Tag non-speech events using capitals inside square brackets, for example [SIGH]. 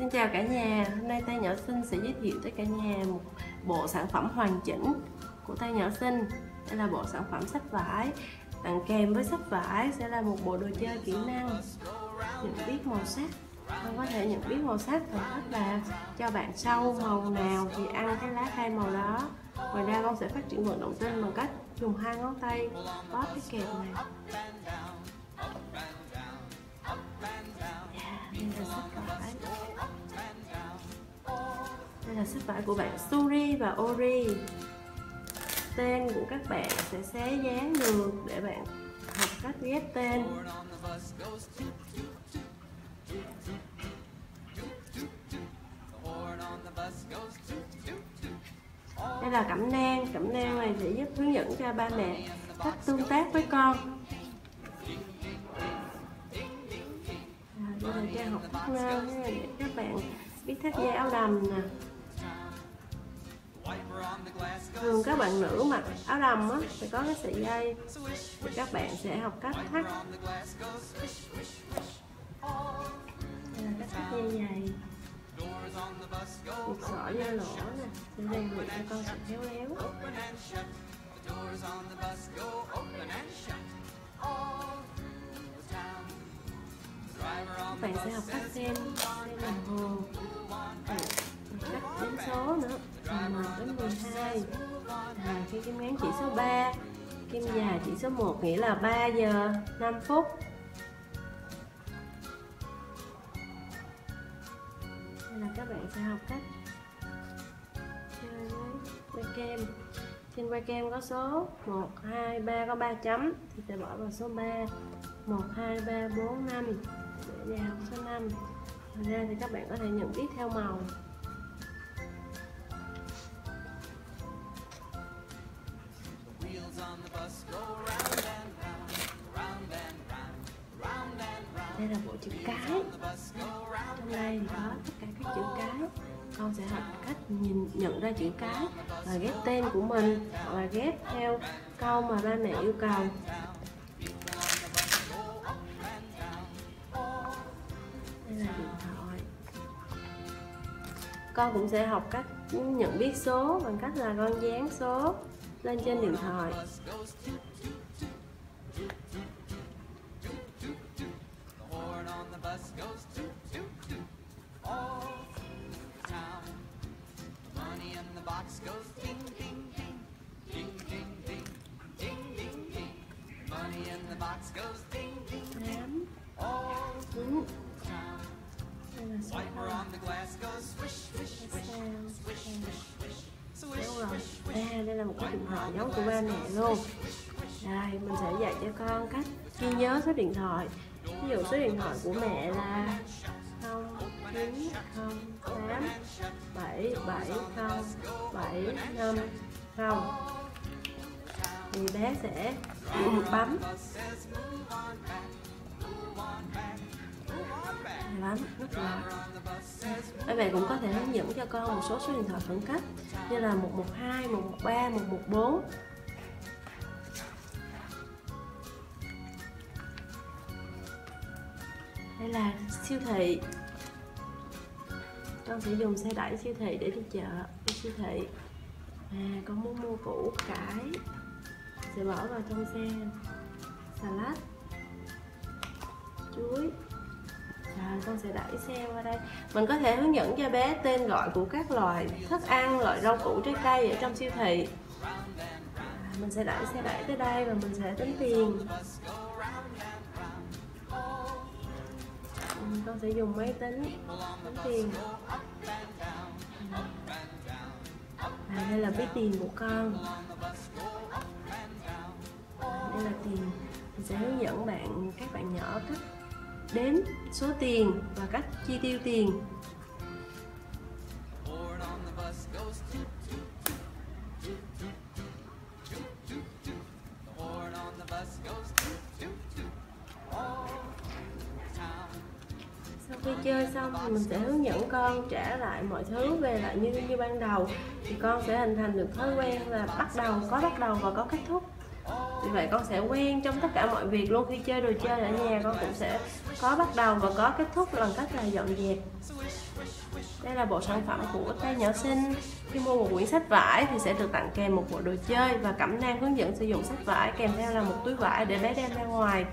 Xin chào cả nhà, hôm nay Tay Nhỏ xinh sẽ giới thiệu tới cả nhà một bộ sản phẩm hoàn chỉnh của Tay Nhỏ xinh. Đây là bộ sản phẩm sách vải Tặng kèm với sách vải sẽ là một bộ đồ chơi kỹ năng. Nhận biết màu sắc con có thể nhận biết màu sắc bằng cách là cho bạn sâu màu nào thì ăn cái lá khai màu đó. Ngoài ra con sẽ phát triển vận động tinh bằng cách dùng hai ngón tay bóp cái kẹp này. Là sách vải của bạn Suri và Ori. Tên của các bạn sẽ xé dán được để bạn học cách ghép tên. Đây là cẩm nang. Cẩm nang này sẽ giúp hướng dẫn cho ba mẹ cách tương tác với con. Đây là trang học phát nơ ờ, để các bạn biết thắt dây áo đầm nè thường các bạn nữ mặc áo đầm á, thì có cái sợi dây. Thì các bạn sẽ học cách thắt đây là cách thắt dây dày việc sỏi vô lỗ nè sẽ rèn luyện cho con sự khéo léo. Các bạn sẽ học cách xem xem đồng hồ. Cách đếm số nữa. Dạ, 1 đến 12 à, khi kim ngắn chỉ số 3 kim dài chỉ số 1 nghĩa là 3 giờ 5 phút. Là các bạn sẽ học cách chơi với quay kem. Trên quay kem có số 1, 2, 3 có 3 chấm. Thì sẽ bỏ vào số 3 1, 2, 3, 4, 5 để vào số 5 Thật ra thì các bạn có thể nhận biết theo màu. Đây là bộ chữ cái. trong đây có tất cả các chữ cái. Con sẽ học cách nhìn nhận ra chữ cái và ghép tên của mình hoặc là ghép theo câu mà ba mẹ yêu cầu. Đây là điện thoại. Con cũng sẽ học cách nhận biết số bằng cách là con dán số lên trên điện thoại. tám chín Đúng rồi. À, đây là một cái điện thoại giống của ba mẹ luôn. Đây, mình sẽ dạy cho con cách ghi nhớ số điện thoại. Ví dụ số điện thoại của mẹ là 0908 770 750 thì bé sẽ [COUGHS] bấm lắm rất là bởi vậy cũng có thể hướng dẫn cho con một số số điện thoại khẩn cấp như là 112, 113, 114 đây là siêu thị. Con sẽ dùng xe đẩy siêu thị để đi chợ đi siêu thị. À con muốn mua củ cải. Sẽ bỏ vào trong xe. Salad. Chuối à, con sẽ đẩy xe qua đây. Mình có thể hướng dẫn cho bé tên gọi của các loại thức ăn loại rau củ trái cây ở trong siêu thị. À, mình sẽ đẩy xe đẩy tới đây và mình sẽ tính tiền. Ừ, con sẽ dùng máy tính tính tiền. À, đây là ví tiền của con. Đây là tiền. Mình sẽ hướng dẫn bạn các bạn nhỏ cách đếm số tiền và cách chi tiêu tiền. Sau khi chơi xong thì mình sẽ hướng dẫn con trả lại mọi thứ về lại như như ban đầu. Thì con sẽ hình thành được thói quen là bắt đầu, có bắt đầu và có kết thúc vì vậy con sẽ quen trong tất cả mọi việc luôn. Khi chơi đồ chơi ở nhà, con cũng sẽ có bắt đầu và có kết thúc bằng cách là dọn dẹp. Đây là bộ sản phẩm của tay nhỏ xinh. Khi mua một quyển sách vải thì sẽ được tặng kèm một bộ đồ chơi và cẩm nang hướng dẫn sử dụng sách vải kèm theo là một túi vải để bé đem ra ngoài.